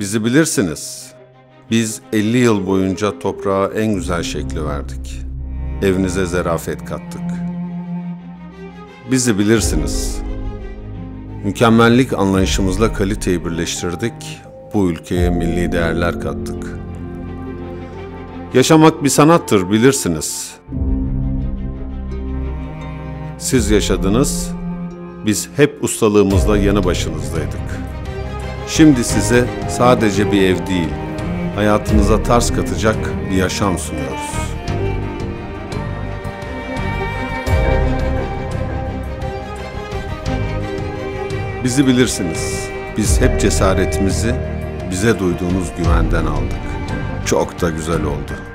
Bizi bilirsiniz. Biz 50 yıl boyunca toprağa en güzel şekli verdik. Evinize zerafet kattık. Bizi bilirsiniz. Mükemmellik anlayışımızla kaliteyi birleştirdik. Bu ülkeye milli değerler kattık. Yaşamak bir sanattır bilirsiniz. Siz yaşadınız, biz hep ustalığımızla yanı başınızdaydık. Şimdi size sadece bir ev değil, hayatınıza tars katacak bir yaşam sunuyoruz. Bizi bilirsiniz. Biz hep cesaretimizi bize duyduğunuz güvenden aldık. Çok da güzel oldu.